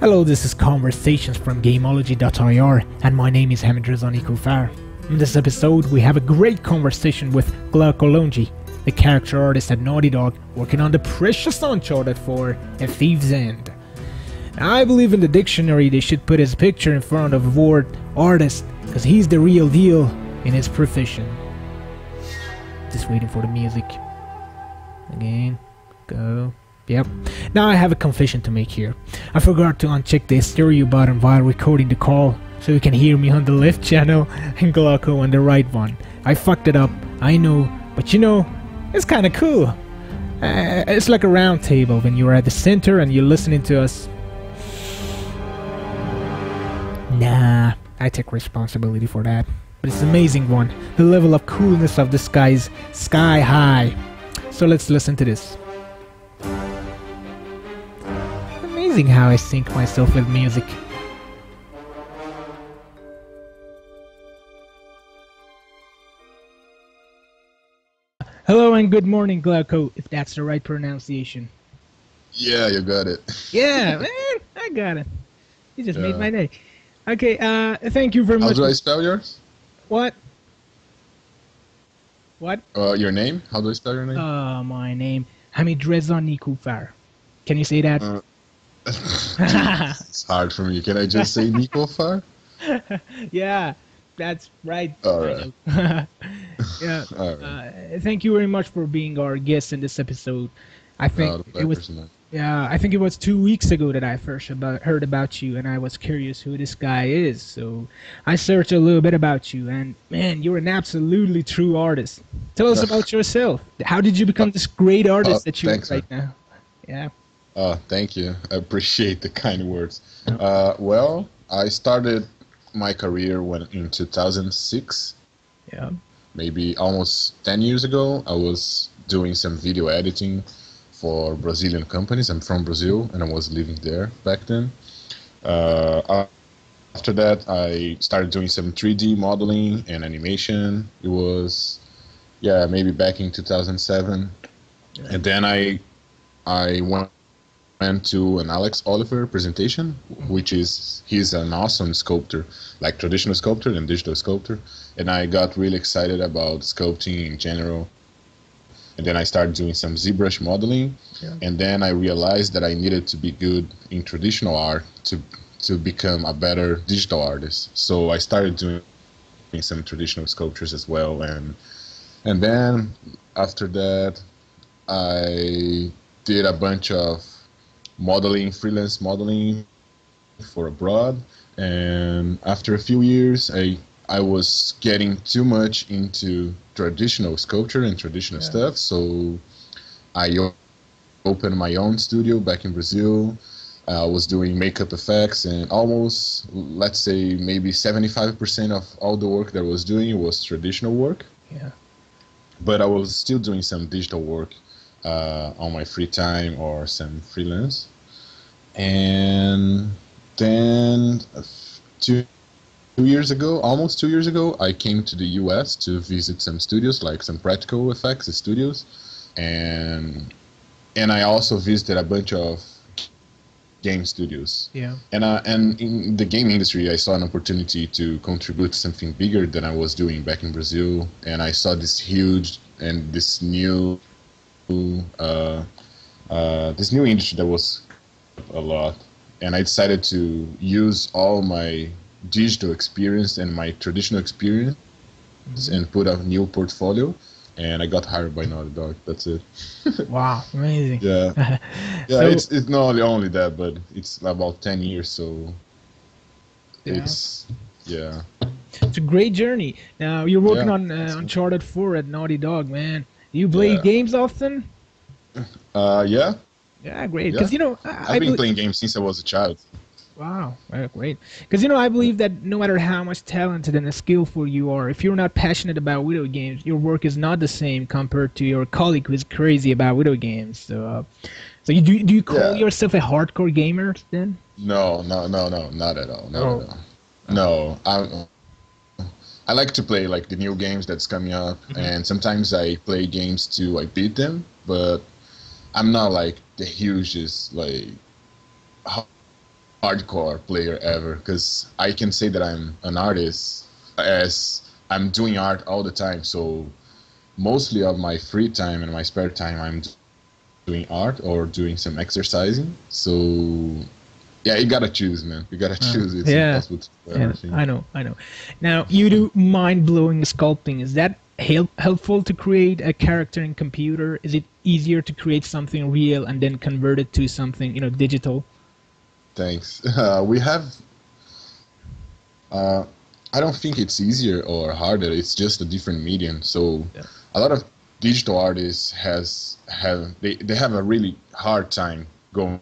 Hello, this is Conversations from Gameology.ir, and my name is Hamid Reza Nikufar. In this episode, we have a great conversation with Glauco Longhi, the character artist at Naughty Dog, working on the precious Uncharted 4 A Thief's End. I believe in the dictionary they should put his picture in front of the word artist, because he's the real deal in his profession. Just waiting for the music. Again, go. Yep. Now I have a confession to make here. I forgot to uncheck the stereo button while recording the call, so you can hear me on the left channel and Glauco on the right one. I fucked it up, I know, but you know, it's kinda cool. Uh, it's like a round table when you're at the center and you're listening to us. Nah, I take responsibility for that. But it's an amazing one. The level of coolness of this guy is sky high. So let's listen to this. Amazing how I sync myself with music. Hello and good morning, Glauco, if that's the right pronunciation. Yeah, you got it. Yeah, man, I got it. You just made my day. Okay, uh, thank you very How much. How do I spell yours? What? What? Uh, your name? How do I spell your name? Uh, my name, Hamid Reza Nikufar. Can you say that? Uh, it's hard for me. Can I just say Nico Far? yeah, that's right. All right. yeah. All right. Uh, thank you very much for being our guest in this episode. I think Oh, it was yeah, I think it was two weeks ago that I first about, heard about you, and I was curious who this guy is. So I searched a little bit about you, and man, you're an absolutely true artist. Tell us about yourself. How did you become this great artist uh, that you are right now? Yeah. Oh, thank you. I appreciate the kind words. Uh, well, I started my career when in 2006, Yeah. maybe almost 10 years ago. I was doing some video editing for Brazilian companies. I'm from Brazil and I was living there back then. Uh, after that, I started doing some 3D modeling and animation. It was, yeah, maybe back in 2007. And then I, I went went to an Alex Oliver presentation, which is he's an awesome sculptor, like traditional sculptor and digital sculptor, and I got really excited about sculpting in general. And then I started doing some ZBrush modeling, Yeah. and then I realized that I needed to be good in traditional art to to become a better digital artist. So I started doing some traditional sculptures as well, and and then after that, I did a bunch of modeling, freelance modeling for abroad. And after a few years, I I was getting too much into traditional sculpture and traditional Yeah. stuff. So I opened my own studio back in Brazil. I was doing makeup effects, and almost, let's say, maybe 75% of all the work that I was doing was traditional work Yeah. but I was still doing some digital work uh, on my free time or some freelance. And then two, two years ago, almost two years ago, I came to the US to visit some studios, like some practical effects studios, and and I also visited a bunch of game studios. Yeah. And uh, and in the game industry, I saw an opportunity to contribute to something bigger than I was doing back in Brazil, and I saw this huge and this new, uh, uh, this new industry that was a lot, and I decided to use all my digital experience and my traditional experience and put a new portfolio, and I got hired by Naughty Dog. That's it. Wow. Amazing. Yeah. Yeah, So- it's it's not only that, but it's about ten years, so Yeah. it's yeah. It's a great journey. Now you're working Yeah, on uh. Uncharted 4 at Naughty Dog, man. Do you play Yeah. games often? Uh, yeah, Yeah, great. Yeah. Because you know, I, I've I been belie- playing games since I was a child. Wow, great. Because you know, I believe that no matter how much talented and skillful you are, if you're not passionate about video games, your work is not the same compared to your colleague who's crazy about video games. So, uh, so you do do you call Yeah. yourself a hardcore gamer then? No, no, no, no, not at all. Not Oh. at all. No, I I like to play like the new games that's coming up, and sometimes I play games to like beat them, but I'm not like the hugest like hardcore player ever because I can say that I'm an artist as I'm doing art all the time. So mostly of my free time and my spare time, I'm doing art or doing some exercising. So yeah, you gotta choose, man. You gotta uh, choose. It's yeah, yeah I know, I know. Now you do mind blowing sculpting. Is that help, helpful to create a character in computer? Is it easier to create something real and then convert it to something you know digital? Thanks. Uh, we have. Uh, I don't think it's easier or harder. It's just a different medium. So yeah. a lot of digital artists has have they, they have a really hard time going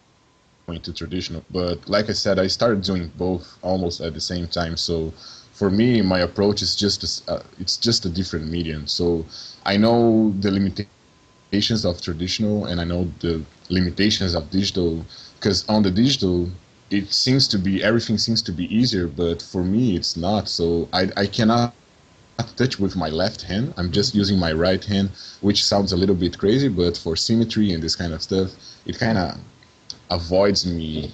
into traditional. But like I said, I started doing both almost at the same time. So for me, my approach is just a, uh, it's just a different medium. So I know the limitations of traditional, and I know the limitations of digital. Because on the digital, it seems to be everything seems to be easier, but for me, it's not. So I I cannot touch with my left hand. I'm just using my right hand, which sounds a little bit crazy, but for symmetry and this kind of stuff, it kind of avoids me.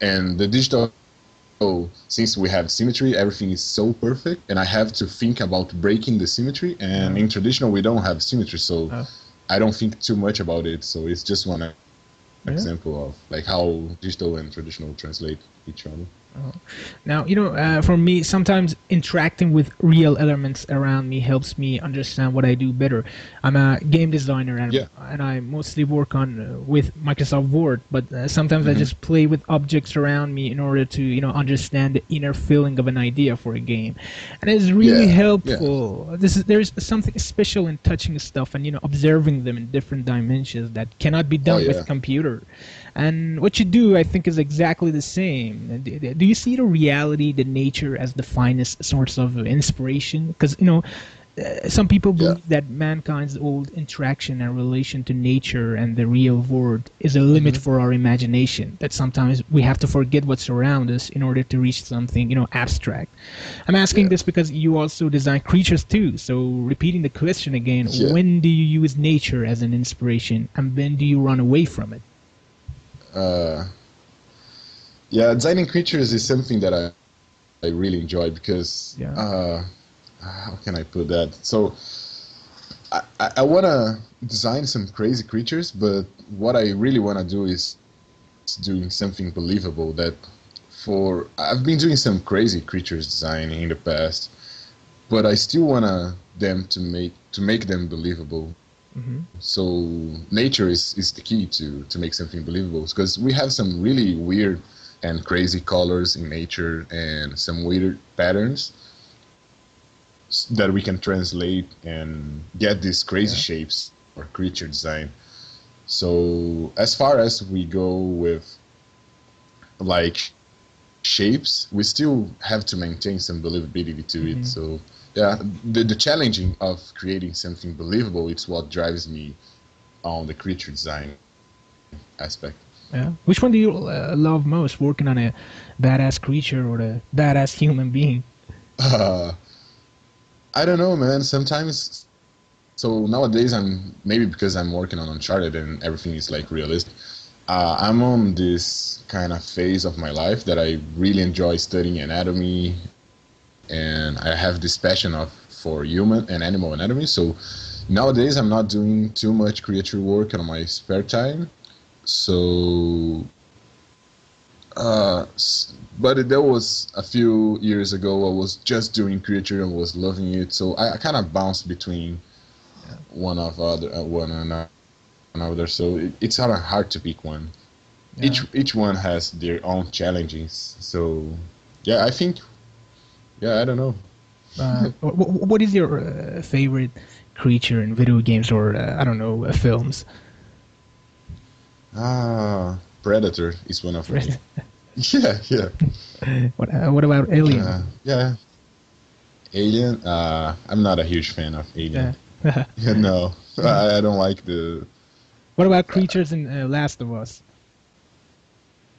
And the digital, since we have symmetry, everything is so perfect, and I have to think about breaking the symmetry. And in traditional, we don't have symmetry, so oh. I don't think too much about it. So it's just one example of like how digital and traditional translate each other. Uh-huh. Now, you know, uh, for me, sometimes interacting with real elements around me helps me understand what I do better. I'm a game designer, and, yeah. and I mostly work on uh, with Microsoft Word. But uh, sometimes mm-hmm. I just play with objects around me in order to, you know, understand the inner feeling of an idea for a game, and it's really yeah. helpful. Yeah. This is there's something special in touching stuff and you know observing them in different dimensions that cannot be done oh, with computer. And what you do, I think, is exactly the same. Do you see the reality, the nature, as the finest source of inspiration? Because you know, uh, some people believe yeah. that mankind's old interaction and relation to nature and the real world is a limit mm-hmm. for our imagination. That sometimes we have to forget what's around us in order to reach something, you know, abstract. I'm asking yeah. this because you also design creatures too. So repeating the question again: yeah. When do you use nature as an inspiration, and when do you run away from it? Uh, yeah, designing creatures is something that I I really enjoy because yeah. uh, how can I put that? So I, I want to design some crazy creatures, but what I really want to do is doing something believable that for I've been doing some crazy creatures design in the past, but I still want them to make to make them believable Mm-hmm. So nature is, is the key to, to make something believable because we have some really weird and crazy colors in nature and some weird patterns that we can translate and get these crazy yeah. shapes or creature design. So as far as we go with like shapes, we still have to maintain some believability to mm-hmm. it. So yeah, the, the challenging of creating something believable it's what drives me on the creature design aspect. Yeah. Which one do you uh, love most, working on a badass creature or a badass human being? Uh, I don't know, man. Sometimes, so nowadays I'm maybe because I'm working on Uncharted and everything is like realistic. Uh, I'm on this kind of phase of my life that I really enjoy studying anatomy and I have this passion of for human and animal anatomy. So nowadays I'm not doing too much creature work on my spare time. So, uh, but that was a few years ago I was just doing creature and was loving it. So I, I kind of bounced between one of other uh, one and another. So it, it's kind of hard to pick one. Yeah. Each each one has their own challenges. So yeah, I think yeah, I don't know. Uh, what is your uh, favorite creature in video games or uh, I don't know uh, films? Ah, Predator is one of them. yeah, yeah. What uh, What about Alien? Uh, yeah, Alien. I'm not a huge fan of Alien. Yeah, yeah no, I, I, don't like the. What about creatures in Last of Us?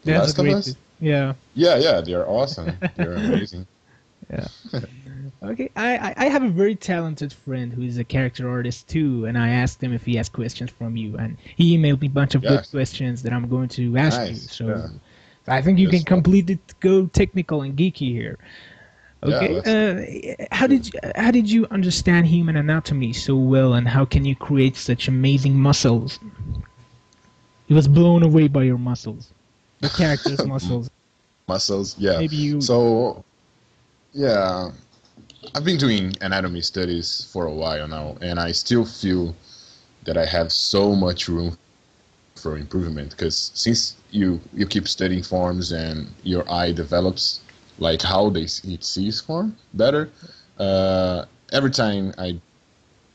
That's Last of Us. Yeah. Yeah, yeah, they're awesome. They're amazing yeah. okay, I, I have a very talented friend who is a character artist too, and I asked him if he has questions from you, and he emailed me a bunch of yes. good questions that I'm going to ask nice. you. So, yeah. I think you Yes, can completely go technical and geeky here. Okay. let's- uh, how did you, how did you understand human anatomy so well, and how can you create such amazing muscles? He was blown away by your muscles, the character's muscles. muscles. Yeah. Maybe you. So, yeah, I've been doing anatomy studies for a while now, and I still feel that I have so much room for improvement. Because since you you keep studying forms and your eye develops, like how they it sees form better, uh, every time I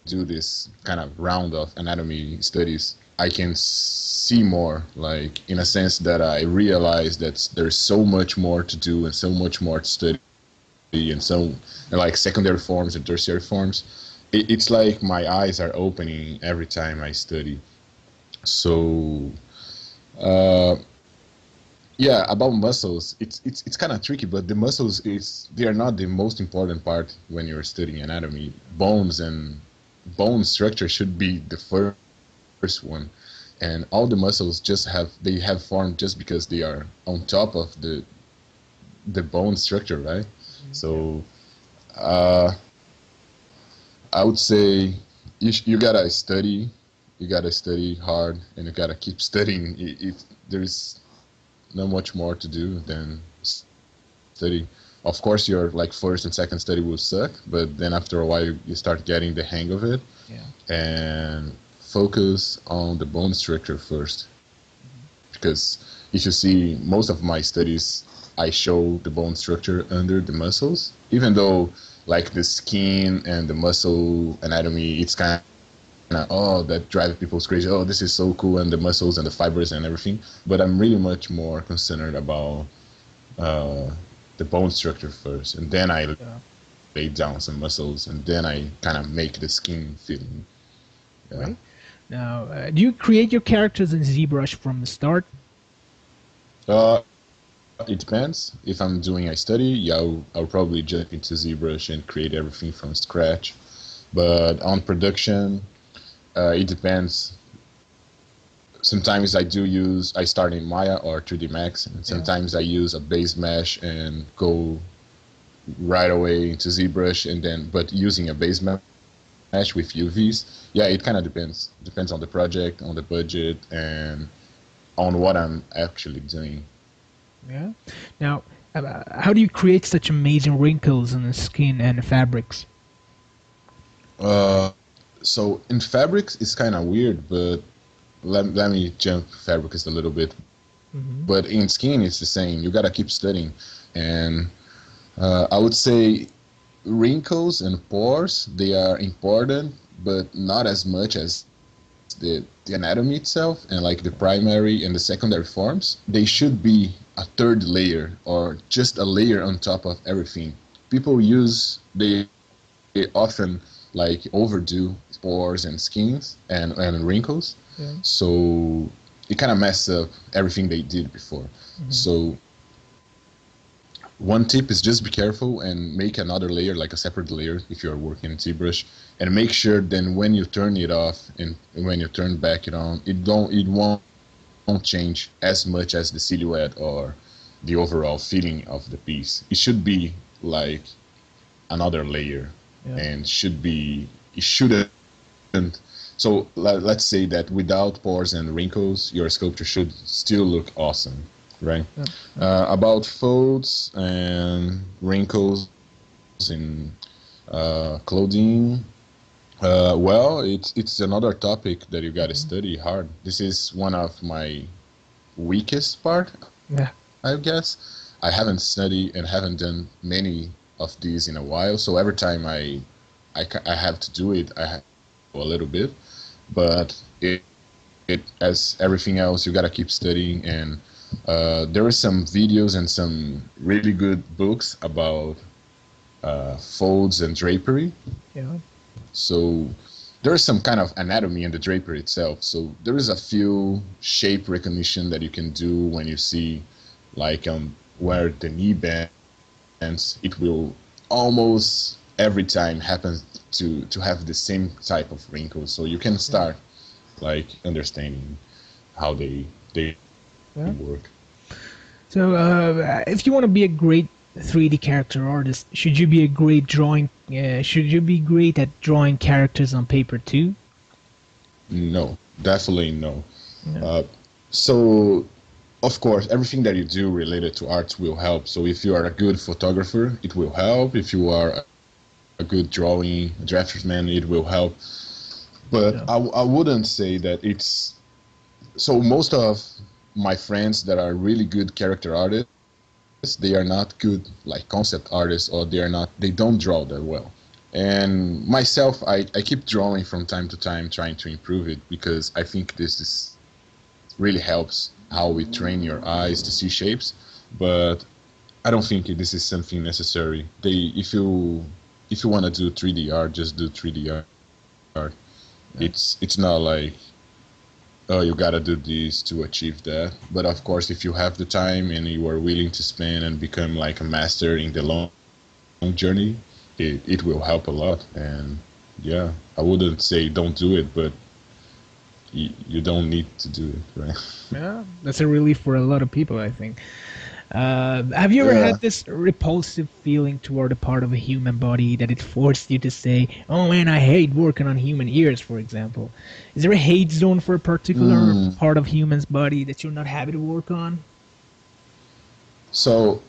do this kind of round of anatomy studies, I can see more. Like in a sense that I realize that there's so much more to do and so much more to study, and so and like secondary forms and tertiary forms. It, it's like my eyes are opening every time I study. So, uh, yeah, about muscles, it's it's it's kind of tricky, but the muscles is they are not the most important part when you're studying anatomy. Bones and bone structure should be the fir- first one, and all the muscles just have they have formed just because they are on top of the the bone structure, right? So, uh, I would say you sh- you gotta study, you gotta study hard, and you gotta keep studying. If there's not much more to do than study. Of course, your like first and second study will suck, but then after a while, you, you start getting the hang of it, Yeah. and focus on the bone structure first. Because if you see most of my studies, I show the bone structure under the muscles, even though like the skin and the muscle anatomy, it's kind of oh that drives people crazy. Oh, this is so cool, and the muscles and the fibers and everything. But I'm really much more concerned about uh, the bone structure first, and then I lay down some muscles, and then I kind of make the skin feeling. Yeah. Right. Now, uh, do you create your characters in ZBrush from the start? Uh, it depends. If I'm doing a study, yeah, I'll, I'll probably jump into ZBrush and create everything from scratch. But on production, uh, it depends. Sometimes I do use, I start in Maya or 3D Max, and sometimes I use a base mesh and go right away into ZBrush, and then, but using a base me- mesh with UVs, yeah, it kind of depends. Depends on the project, on the budget, and on what I'm actually doing. Yeah. Now, uh, how do you create such amazing wrinkles in the skin and fabrics? Uh, so in fabrics, it's kind of weird, but let, let me jump fabrics a little bit. Mhm. But in skin, it's the same. You gotta keep studying, and uh, I would say wrinkles and pores they are important, but not as much as the, the anatomy itself and like the primary and the secondary forms. They should be a third layer or just a layer on top of everything. People use they, they often like overdo pores and skins and, and wrinkles Yeah. so it kind of messed up everything they did before. Mm-hmm. So one tip is just be careful and make another layer, like a separate layer, if you're working in ZBrush, and make sure then when you turn it off and when you turn back it on, it don't it won't won't change as much as the silhouette or the overall feeling of the piece. It should be like another layer, Yeah. and should be it shouldn't so let, let's say that without pores and wrinkles, your sculpture should still look awesome, right? Uh, about folds and wrinkles in uh, clothing, uh, well, it's it's another topic that you gotta study hard. This is one of my weakest part, Yeah. I guess. I haven't studied and haven't done many of these in a while, so every time I I, I have to do it, I have a little bit, but it it as everything else, you gotta keep studying. And uh, there are some videos and some really good books about uh, folds and drapery. Yeah. So there is some kind of anatomy in the drapery itself. So there is a few shape recognition that you can do when you see, like um, where the knee bends. It will almost every time happen to to have the same type of wrinkles. So you can start like understanding how they they Yeah. work. So, uh, if you want to be a great 3D character artist, should you be a great drawing? Uh, should you be great at drawing characters on paper too? No, definitely no. No. Uh, so, of course, everything that you do related to art will help. So, if you are a good photographer, it will help. If you are a good drawing draftsman, it will help. But Yeah. I, I wouldn't say that it's. So, most of my friends that are really good character artists, they are not good like concept artists, or they are not. They don't draw that well. And myself, I, I keep drawing from time to time, trying to improve it because I think this is really helps how we train your eyes to see shapes. But I don't think this is something necessary. They, if you if you want to do 3D art, just do 3D art. art. It's it's not like oh you gotta do this to achieve that. But of course, if you have the time and you are willing to spend and become like a master in the long, long journey, it, it will help a lot. And yeah, I wouldn't say don't do it, but you, you don't need to do it, right? Yeah, that's a relief for a lot of people, I think. Uh, have you ever Yeah. had this repulsive feeling toward a part of a human body that it forced you to say, "Oh man, I hate working on human ears," for example? Is there a hate zone for a particular Mm. part of human's body that you're not happy to work on? So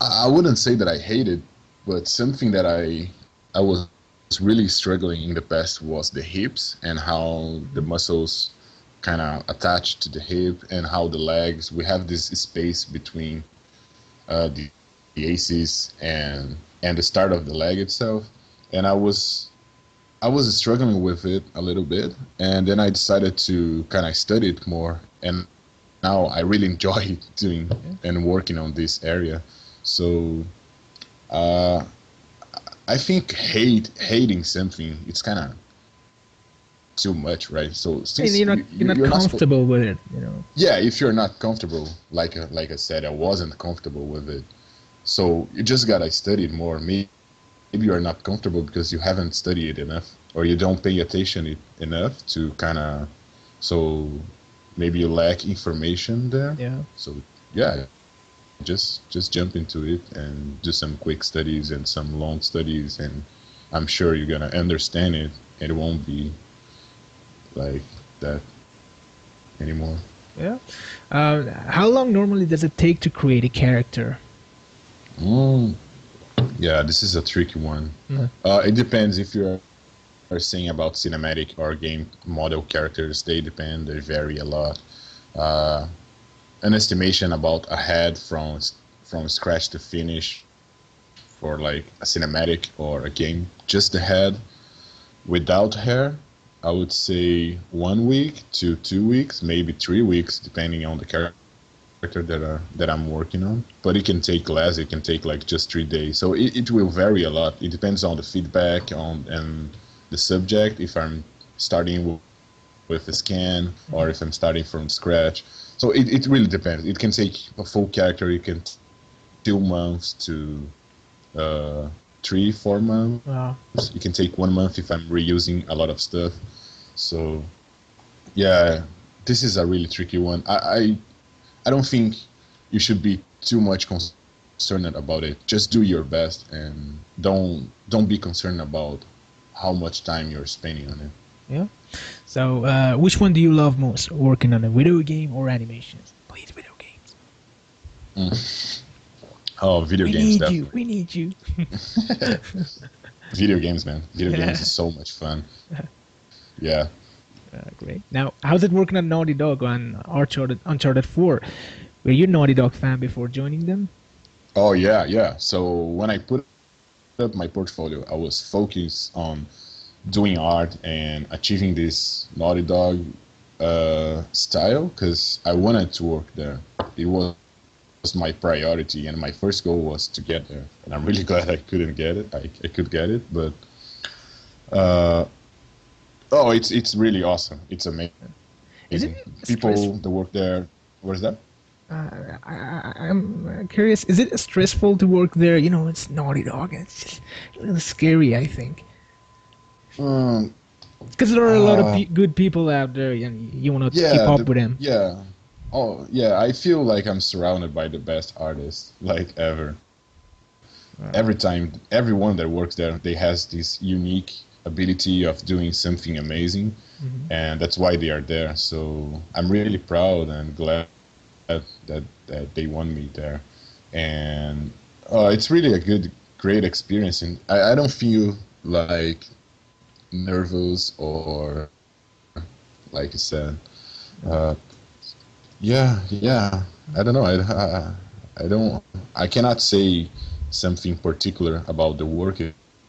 I I wouldn't say that I hate it, but something that I I was really struggling in the past was the hips and how the muscles kind of attached to the hip and how the legs we have this space between uh, the, the aces and and the start of the leg itself and I was I was struggling with it a little bit and then I decided to kind of study it more and now I really enjoy doing and working on this area. So uh, I think hate hating something it's kind of too much, right? So since you're not you- you're not you're comfortable with it, you know. yeah, if you're not comfortable, like like I said, I wasn't comfortable with it. So you just gotta study it more. Maybe maybe you're not comfortable because you haven't studied it enough, or you don't pay attention it enough to kind of. So maybe you lack information there. Yeah. So yeah, just just jump into it and do some quick studies and some long studies, and I'm sure you're gonna understand it, it won't be like that anymore. Yeah. Uh, how long normally does it take to create a character? Mm. Yeah, this is a tricky one. Mhm. Uh, it depends if you're are saying about cinematic or game model characters. They depend. They vary a lot. Uh, an estimation about a head from from scratch to finish for like a cinematic or a game, just the head without hair. I would say one week to two weeks, maybe three weeks, depending on the character that are that I'm working on. But it can take less. It can take like just three days. So it, it will vary a lot. It depends on the feedback on and the subject. If I'm starting with, with a scan or if I'm starting from scratch. So it, it really depends. It can take a full character. It can two months to uh, three, four months. Wow. It can take one month if I'm reusing a lot of stuff. So, yeah, this is a really tricky one. I, I, I don't think you should be too much concerned about it. Just do your best and don't don't be concerned about how much time you're spending on it. Yeah. So, uh, which one do you love most, working on a video game or animations? Please, video games. Oh, video we games need definitely. you. We need you. Video games, man. Video games is so much fun. Yeah. Uh, great. Now, how's it working on Naughty Dog on Uncharted, Uncharted 4? Were you a Naughty Dog fan before joining them? Oh yeah, yeah. So when I put up my portfolio, I was focused on doing art and achieving this Naughty Dog uh, style because I wanted to work there. It was was my priority, and my first goal was to get there. And I'm really glad I couldn't get it. I, I could get it, but uh, oh, it's it's really awesome. It's amazing. Is it People stressful? that work there. What is that? Uh, I, uh, curious. Is it stressful to work there? You know, it's Naughty Dog. It's just a little scary, I think. Um, Because there are a lot of Uh, pe- good people out there, and you want to yeah, keep up the- with them. Yeah, oh yeah, I feel like I'm surrounded by the best artists like ever. Every time, everyone that works there, they has this unique ability of doing something amazing, and that's why they are there. So I'm really proud and glad that that, that they want me there, and uh, it's really a good, great experience. And I, I don't feel like nervous or like I said. Uh, yeah, yeah. I don't know. I, I, I don't. I cannot say something particular about the work itself.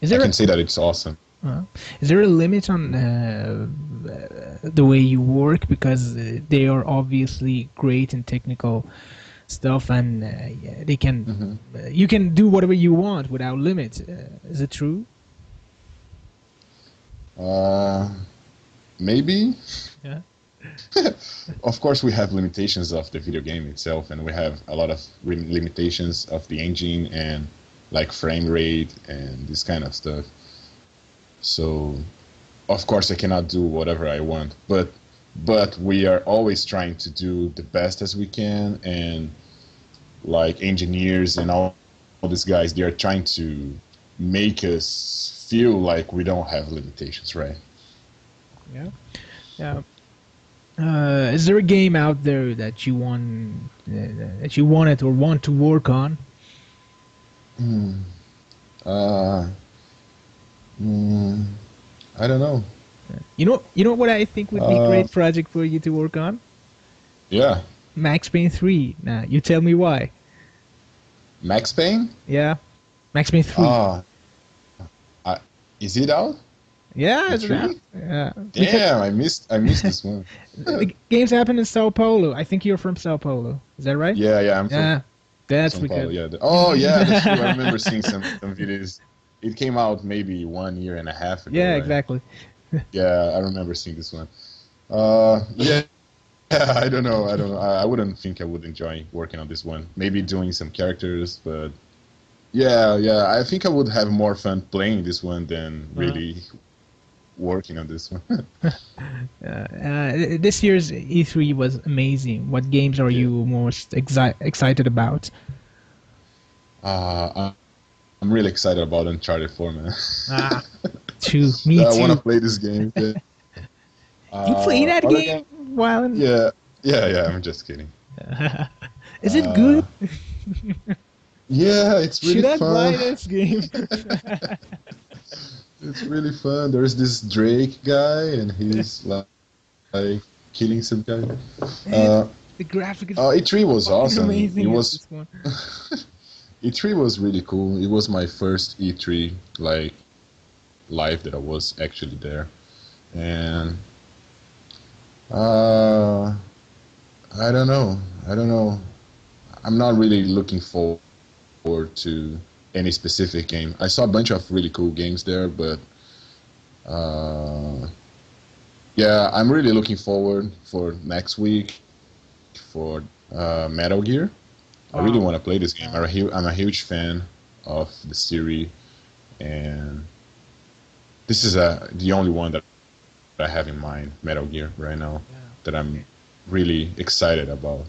Is I there a, can say that it's awesome. uh, is there a limit on uh, the way you work because uh, they are obviously great in technical stuff and uh, yeah, they can Mhm. uh, you can do whatever you want without limits. Uh, is it true? Uh, maybe. Yeah. Of course, we have limitations of the video game itself, and we have a lot of limitations of the engine and like frame rate and this kind of stuff. So, of course, I cannot do whatever I want, but but we are always trying to do the best as we can, and like engineers and all, all these guys, they are trying to make us feel like we don't have limitations, right? Yeah. Yeah. Uh, is there a game out there that you want uh, that you wanted or want to work on? Hmm. Uh, mm, I don't know. You know, you know what I think would be a Uh, great project for you to work on? Yeah, Max Payne 3. Now, you tell me why. Max Payne. Yeah. Max Payne 3. Ah, I, is it out? Yeah, it's out. Yeah. Damn, I missed. I missed this one. the games happen in Sao Paulo. I think you're from Sao Paulo. Is that right? Yeah, yeah, I'm from Yeah. That's São Paulo. Yeah. oh, yeah, that's true. I remember seeing some some videos. It came out maybe one year and a half ago. Yeah, right? exactly. Yeah, I remember seeing this one. Uh, yeah. Yeah, I don't know. I don't know. I, wouldn't think I would enjoy working on this one. Maybe doing some characters, but yeah, yeah. I think I would have more fun playing this one than Uh-huh. Working on this one. Uh, uh, this year's E3 was amazing. What games are Yeah. you most exi- excited about? uh, I- I'm really excited about Uncharted 4, man. Ah, true. Me I too. want to play this game. Yeah. you play Uh, that other game while in... Yeah, yeah, yeah. I'm just kidding. Is it Uh, good? Yeah, it's really Should I fun. buy this game? It's really fun. There's this Drake guy, and he's like, like killing some guy. Uh, the graphic is uh, E3 was awesome. amazing. It was this one. E3 was really cool. It was my first E3 like live that I was actually there, and uh, I don't know. I don't know. I'm not really looking forward to any specific game. I saw a bunch of really cool games there, but uh, yeah, I'm really looking forward for next week for uh, Metal Gear. I really want to play this game. I'm a, hu- I'm a huge fan of the series, and this is a, the only one that I have in mind, Metal Gear, right now, Yeah. that I'm really excited about.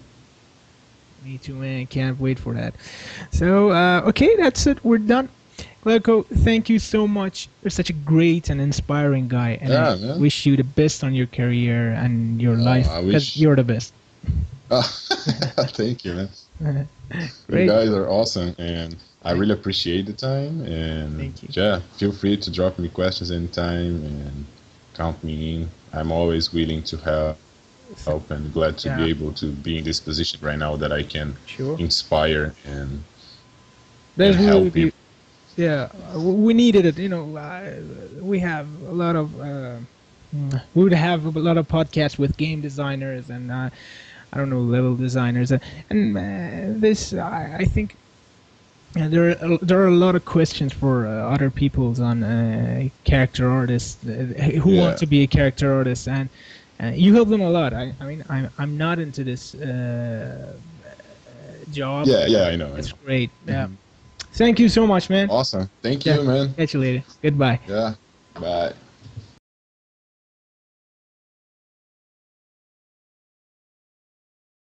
Me too, man. Can't wait for that. So, uh, okay, that's it. We're done. Glauco, thank you so much. You're such a great and inspiring guy, and Yeah, I man. wish you the best on your career and your Oh, life. I 'cause wish- you're the best. Thank you, man. You guys are awesome, and I really appreciate the time. And Thank you. yeah, feel free to drop me questions anytime and count me in. I'm always willing to help, help and glad to be able to be in this position right now that I can Sure. inspire and and really help be- people. Yeah, uh, we needed it. You know, uh, we have a lot of. Uh, we would have a lot of podcasts with game designers and uh, I don't know level designers, uh, and uh, this I, I think uh, there are a, there are a lot of questions for uh, other people's on uh, character artists uh, who Yeah. want to be a character artist, and uh, you help them a lot. I, I mean, I'm I'm not into this uh, uh, job. Yeah, yeah, I know. I It's know. great. Yeah. Mhm. Thank you so much, man. Awesome. Thank you, Yeah. man. Catch you later. Goodbye. Yeah. Bye.